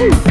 Woo!